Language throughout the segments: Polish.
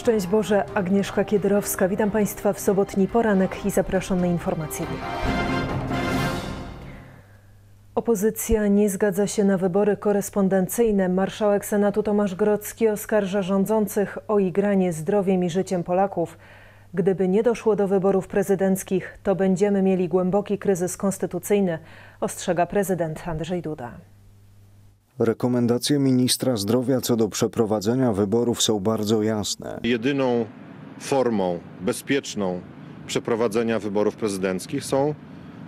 Szczęść Boże, Agnieszka Kiedrowska. Witam Państwa w sobotni poranek i zapraszam na informacje. Opozycja nie zgadza się na wybory korespondencyjne. Marszałek Senatu Tomasz Grodzki oskarża rządzących o igranie zdrowiem i życiem Polaków. Gdyby nie doszło do wyborów prezydenckich, to będziemy mieli głęboki kryzys konstytucyjny, ostrzega prezydent Andrzej Duda. Rekomendacje ministra zdrowia co do przeprowadzenia wyborów są bardzo jasne. Jedyną formą bezpieczną przeprowadzenia wyborów prezydenckich są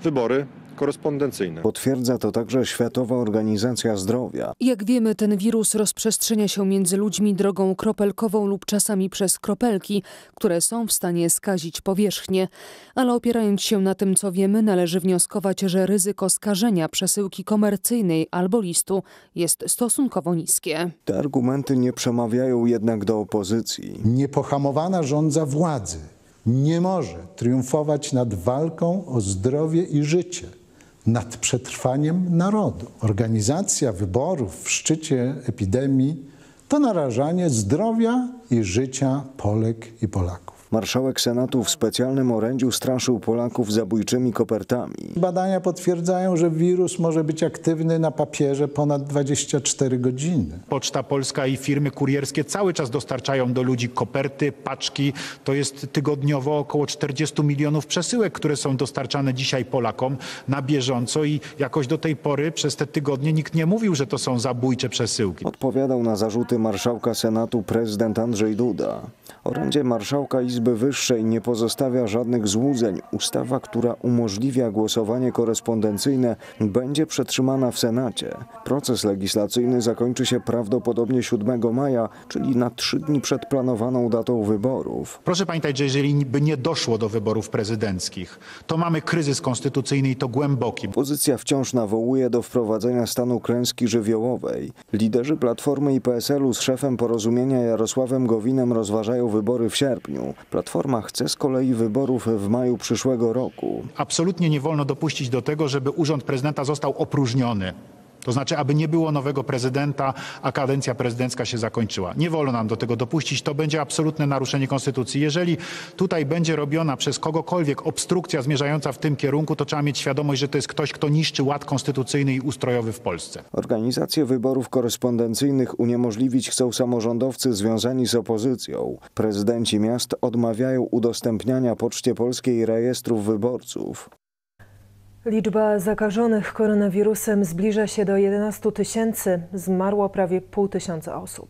wybory korespondencyjne. Potwierdza to także Światowa Organizacja Zdrowia. Jak wiemy, ten wirus rozprzestrzenia się między ludźmi drogą kropelkową lub czasami przez kropelki, które są w stanie skazić powierzchnię. Ale opierając się na tym, co wiemy, należy wnioskować, że ryzyko skażenia przesyłki komercyjnej albo listu jest stosunkowo niskie. Te argumenty nie przemawiają jednak do opozycji. Niepohamowana rządza władzy nie może triumfować nad walką o zdrowie i życie nad przetrwaniem narodu. Organizacja wyborów w szczycie epidemii to narażanie zdrowia i życia Polek i Polaków. Marszałek Senatu w specjalnym orędziu straszył Polaków zabójczymi kopertami. Badania potwierdzają, że wirus może być aktywny na papierze ponad 24 godziny. Poczta Polska i firmy kurierskie cały czas dostarczają do ludzi koperty, paczki. To jest tygodniowo około 40 milionów przesyłek, które są dostarczane dzisiaj Polakom na bieżąco i jakoś do tej pory przez te tygodnie nikt nie mówił, że to są zabójcze przesyłki. Odpowiadał na zarzuty marszałka Senatu prezydent Andrzej Duda. Orędzie marszałka Izby Wyższej nie pozostawia żadnych złudzeń. Ustawa, która umożliwia głosowanie korespondencyjne, będzie przetrzymana w Senacie. Proces legislacyjny zakończy się prawdopodobnie 7 maja, czyli na trzy dni przed planowaną datą wyborów. Proszę pamiętać, że jeżeli by nie doszło do wyborów prezydenckich, to mamy kryzys konstytucyjny i to głęboki. Opozycja wciąż nawołuje do wprowadzenia stanu klęski żywiołowej. Liderzy Platformy i PSL-u z szefem porozumienia Jarosławem Gowinem rozważają wybory w sierpniu. Platforma chce z kolei wyborów w maju przyszłego roku. Absolutnie nie wolno dopuścić do tego, żeby urząd prezydenta został opróżniony. To znaczy, aby nie było nowego prezydenta, a kadencja prezydencka się zakończyła. Nie wolno nam do tego dopuścić. To będzie absolutne naruszenie konstytucji. Jeżeli tutaj będzie robiona przez kogokolwiek obstrukcja zmierzająca w tym kierunku, to trzeba mieć świadomość, że to jest ktoś, kto niszczy ład konstytucyjny i ustrojowy w Polsce. Organizację wyborów korespondencyjnych uniemożliwić chcą samorządowcy związani z opozycją. Prezydenci miast odmawiają udostępniania Poczcie Polskiej rejestrów wyborców. Liczba zakażonych koronawirusem zbliża się do 11 tysięcy. Zmarło prawie pół tysiąca osób.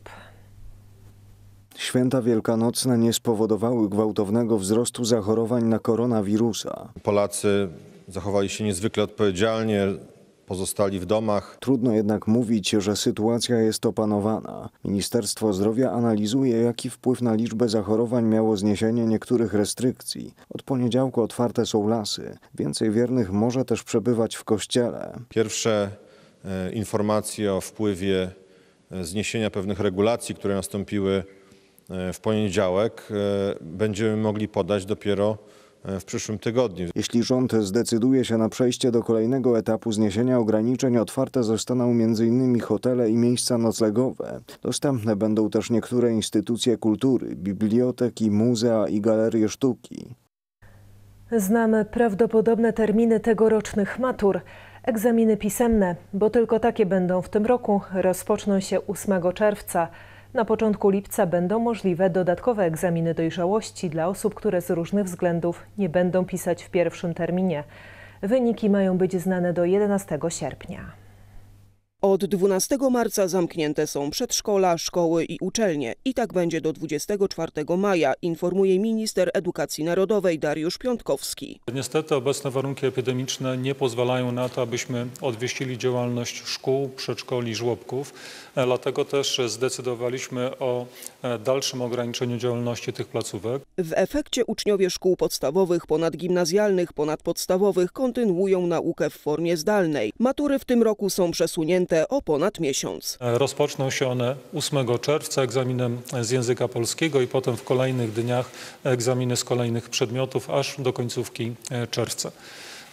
Święta wielkanocne nie spowodowały gwałtownego wzrostu zachorowań na koronawirusa. Polacy zachowali się niezwykle odpowiedzialnie, pozostali w domach. Trudno jednak mówić, że sytuacja jest opanowana. Ministerstwo Zdrowia analizuje, jaki wpływ na liczbę zachorowań miało zniesienie niektórych restrykcji. Od poniedziałku otwarte są lasy. Więcej wiernych może też przebywać w kościele. Pierwsze e, informacje o wpływie e, zniesienia pewnych regulacji, które nastąpiły e, w poniedziałek, e, będziemy mogli podać dopiero w przyszłym tygodniu. Jeśli rząd zdecyduje się na przejście do kolejnego etapu zniesienia ograniczeń, otwarte zostaną m.in. hotele i miejsca noclegowe. Dostępne będą też niektóre instytucje kultury, biblioteki, muzea i galerie sztuki. Znamy prawdopodobne terminy tegorocznych matur. Egzaminy pisemne, bo tylko takie będą w tym roku, rozpoczną się 8 czerwca. Na początku lipca będą możliwe dodatkowe egzaminy dojrzałości dla osób, które z różnych względów nie będą pisać w pierwszym terminie. Wyniki mają być znane do 11 sierpnia. Od 12 marca zamknięte są przedszkola, szkoły i uczelnie. I tak będzie do 24 maja, informuje minister edukacji narodowej Dariusz Piątkowski. Niestety obecne warunki epidemiczne nie pozwalają na to, abyśmy odwieścili działalność szkół, przedszkoli, żłobków. E, Dlatego też zdecydowaliśmy o e, dalszym ograniczeniu działalności tych placówek. W efekcie uczniowie szkół podstawowych, ponadgimnazjalnych, ponadpodstawowych kontynuują naukę w formie zdalnej. Matury w tym roku są przesunięte o ponad miesiąc. Rozpoczną się one 8 czerwca egzaminem z języka polskiego i potem w kolejnych dniach egzaminy z kolejnych przedmiotów aż do końcówki czerwca.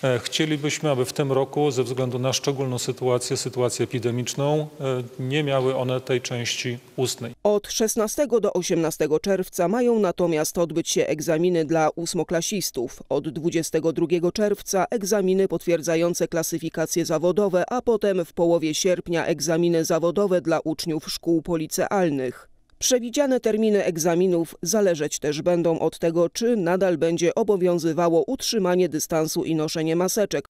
E, Chcielibyśmy, aby w tym roku ze względu na szczególną sytuację, sytuację epidemiczną, e, nie miały one tej części ustnej. Od 16 do 18 czerwca mają natomiast odbyć się egzaminy dla ósmoklasistów. Od 22 czerwca egzaminy potwierdzające klasyfikacje zawodowe, a potem w połowie sierpnia egzaminy zawodowe dla uczniów szkół policealnych. Przewidziane terminy egzaminów zależeć też będą od tego, czy nadal będzie obowiązywało utrzymanie dystansu i noszenie maseczek.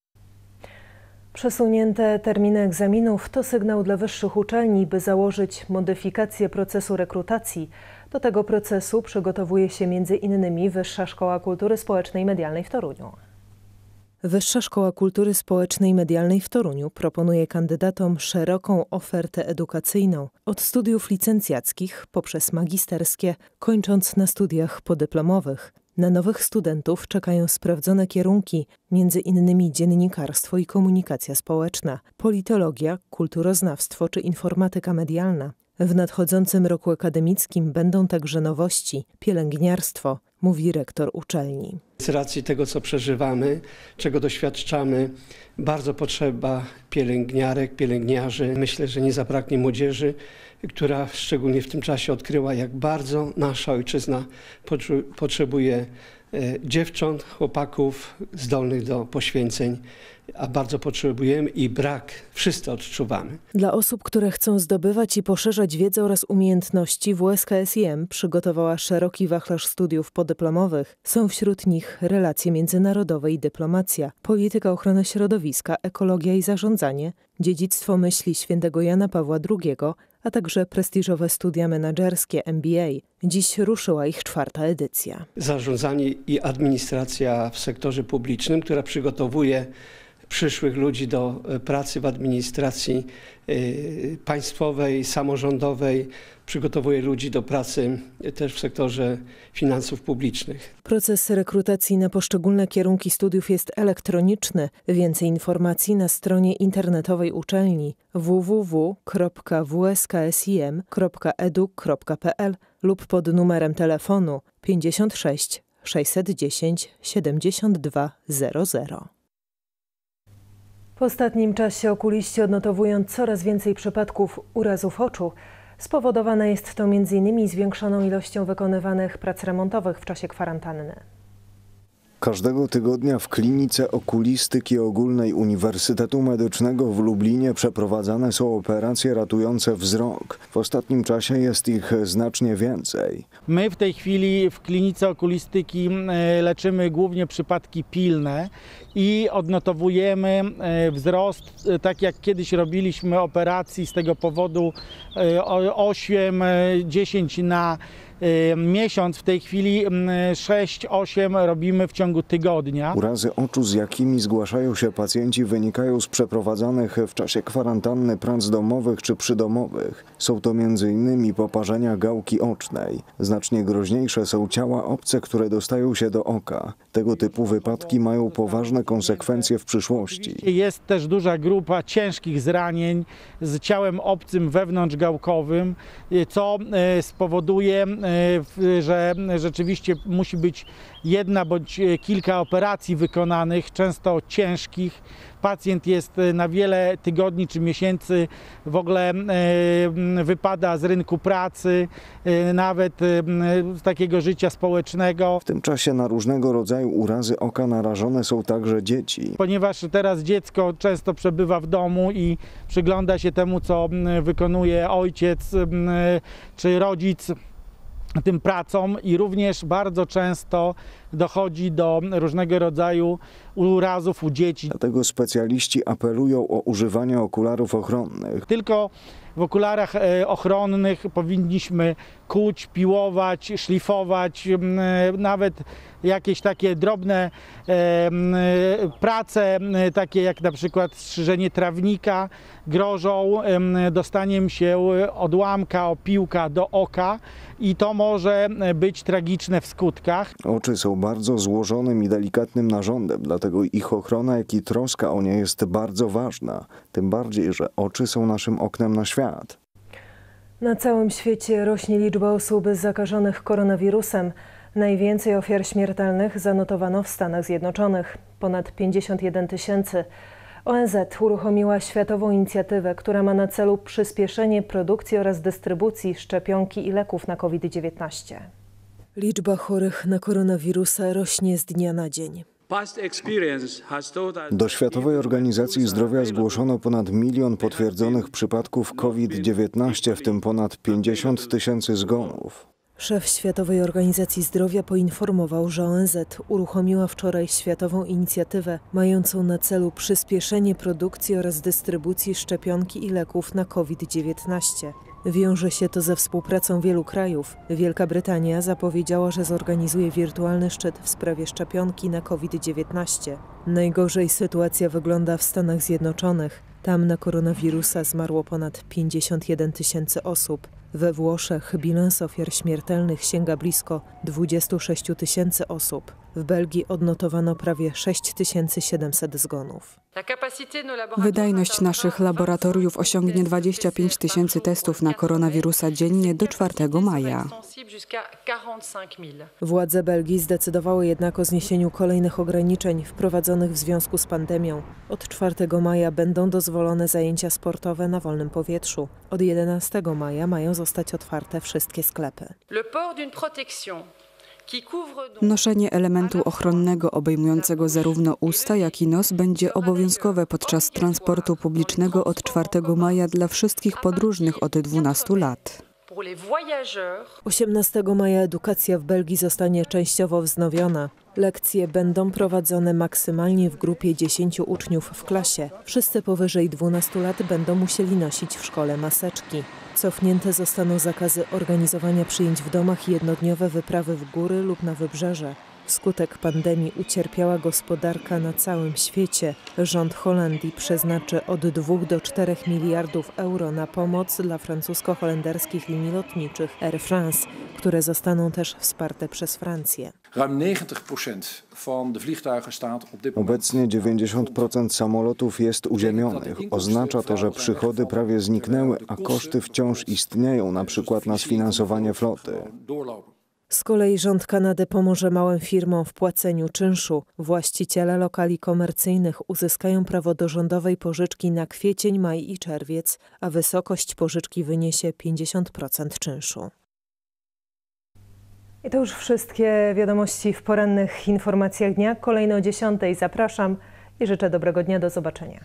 Przesunięte terminy egzaminów to sygnał dla wyższych uczelni, by założyć modyfikację procesu rekrutacji. Do tego procesu przygotowuje się m.in. Wyższa Szkoła Kultury Społecznej i Medialnej w Toruniu. Wyższa Szkoła Kultury Społecznej i Medialnej w Toruniu proponuje kandydatom szeroką ofertę edukacyjną od studiów licencjackich poprzez magisterskie, kończąc na studiach podyplomowych. Na nowych studentów czekają sprawdzone kierunki, między innymi dziennikarstwo i komunikacja społeczna, politologia, kulturoznawstwo czy informatyka medialna. W nadchodzącym roku akademickim będą także nowości, pielęgniarstwo, mówi rektor uczelni. Z racji tego, co przeżywamy, czego doświadczamy, bardzo potrzeba pielęgniarek, pielęgniarzy. Myślę, że nie zabraknie młodzieży, która szczególnie w tym czasie odkryła, jak bardzo nasza ojczyzna potrzebuje dziewcząt, chłopaków zdolnych do poświęceń, a bardzo potrzebujemy i brak wszyscy odczuwamy. Dla osób, które chcą zdobywać i poszerzać wiedzę oraz umiejętności, WSKSIM przygotowała szeroki wachlarz studiów podyplomowych. Są wśród nich relacje międzynarodowe i dyplomacja, polityka ochrony środowiska, ekologia i zarządzanie, dziedzictwo myśli świętego Jana Pawła II, a także prestiżowe studia menedżerskie MBA. Dziś ruszyła ich czwarta edycja. Zarządzanie i administracja w sektorze publicznym, która przygotowuje przyszłych ludzi do e, pracy w administracji e, państwowej, samorządowej, przygotowuje ludzi do pracy też w sektorze finansów publicznych. Proces rekrutacji na poszczególne kierunki studiów jest elektroniczny. Więcej informacji na stronie internetowej uczelni www.wsksim.edu.pl lub pod numerem telefonu 56 610 72 00. W ostatnim czasie okuliści odnotowują coraz więcej przypadków urazów oczu. Spowodowane jest to m.in. zwiększoną ilością wykonywanych prac remontowych w czasie kwarantanny. Każdego tygodnia w klinice okulistyki ogólnej Uniwersytetu Medycznego w Lublinie przeprowadzane są operacje ratujące wzrok. W ostatnim czasie jest ich znacznie więcej. My w tej chwili w klinice okulistyki e, leczymy głównie przypadki pilne i odnotowujemy e, wzrost, e, tak jak kiedyś robiliśmy operacji z tego powodu 8-10 na miesiąc, w tej chwili 6-8 robimy w ciągu tygodnia. Urazy oczu, z jakimi zgłaszają się pacjenci, wynikają z przeprowadzanych w czasie kwarantanny prac domowych czy przydomowych. Są to m.in. poparzenia gałki ocznej. Znacznie groźniejsze są ciała obce, które dostają się do oka. Tego typu wypadki mają poważne konsekwencje w przyszłości. Jest też duża grupa ciężkich zranień z ciałem obcym wewnątrzgałkowym, co e, spowoduje E, że rzeczywiście musi być jedna bądź kilka operacji wykonanych, często ciężkich. Pacjent jest e, na wiele tygodni czy miesięcy w ogóle e, wypada z rynku pracy, nawet z takiego życia społecznego. W tym czasie na różnego rodzaju urazy oka narażone są także dzieci. Ponieważ teraz dziecko często przebywa w domu i przygląda się temu, co wykonuje ojciec czy rodzic tym pracom i również bardzo często dochodzi do różnego rodzaju urazów u dzieci. Dlatego specjaliści apelują o używanie okularów ochronnych. Tylko w okularach e, ochronnych powinniśmy kuć, piłować, szlifować, e, nawet jakieś takie drobne e, prace, takie jak na przykład strzyżenie trawnika, grożą dostaniem się odłamka, opiłka do oka i to może być tragiczne w skutkach. Oczy są bardzo złożonym i delikatnym narządem, dlatego ich ochrona, jak i troska o nie jest bardzo ważna. Tym bardziej, że oczy są naszym oknem na świat. Na całym świecie rośnie liczba osób zakażonych koronawirusem. Najwięcej ofiar śmiertelnych zanotowano w Stanach Zjednoczonych ponad 51 tysięcy. ONZ uruchomiła światową inicjatywę, która ma na celu przyspieszenie produkcji oraz dystrybucji szczepionki i leków na COVID-19. Liczba chorych na koronawirusa rośnie z dnia na dzień. Do Światowej Organizacji Zdrowia zgłoszono ponad milion potwierdzonych przypadków COVID-19, w tym ponad 50 tysięcy zgonów. Szef Światowej Organizacji Zdrowia poinformował, że ONZ uruchomiła wczoraj światową inicjatywę mającą na celu przyspieszenie produkcji oraz dystrybucji szczepionki i leków na COVID-19. Wiąże się to ze współpracą wielu krajów. Wielka Brytania zapowiedziała, że zorganizuje wirtualny szczyt w sprawie szczepionki na COVID-19. Najgorzej sytuacja wygląda w Stanach Zjednoczonych. Tam na koronawirusa zmarło ponad 51 tysięcy osób. We Włoszech bilans ofiar śmiertelnych sięga blisko 26 tysięcy osób. W Belgii odnotowano prawie 6700 zgonów. Wydajność naszych laboratoriów osiągnie 25 tysięcy testów na koronawirusa dziennie do 4 maja. Władze Belgii zdecydowały jednak o zniesieniu kolejnych ograniczeń wprowadzonych w związku z pandemią. Od 4 maja będą dozwolone zajęcia sportowe na wolnym powietrzu. Od 11 maja mają zostać otwarte wszystkie sklepy. Noszenie elementu ochronnego obejmującego zarówno usta, jak i nos będzie obowiązkowe podczas transportu publicznego od 4 maja dla wszystkich podróżnych od 12 lat. 18 maja edukacja w Belgii zostanie częściowo wznowiona. Lekcje będą prowadzone maksymalnie w grupie 10 uczniów w klasie. Wszyscy powyżej 12 lat będą musieli nosić w szkole maseczki. Cofnięte zostaną zakazy organizowania przyjęć w domach i jednodniowe wyprawy w góry lub na wybrzeże. Wskutek pandemii ucierpiała gospodarka na całym świecie. Rząd Holandii przeznaczy od 2 do 4 miliardów euro na pomoc dla francusko-holenderskich linii lotniczych Air France, które zostaną też wsparte przez Francję. Obecnie 90% samolotów jest uziemionych. Oznacza to, że przychody prawie zniknęły, a koszty wciąż istnieją, na przykład na sfinansowanie floty. Z kolei rząd Kanady pomoże małym firmom w płaceniu czynszu. Właściciele lokali komercyjnych uzyskają prawo do rządowej pożyczki na kwiecień, maj i czerwiec, a wysokość pożyczki wyniesie 50% czynszu. I to już wszystkie wiadomości w porannych informacjach dnia. Kolejno o 10. Zapraszam i życzę dobrego dnia. Do zobaczenia.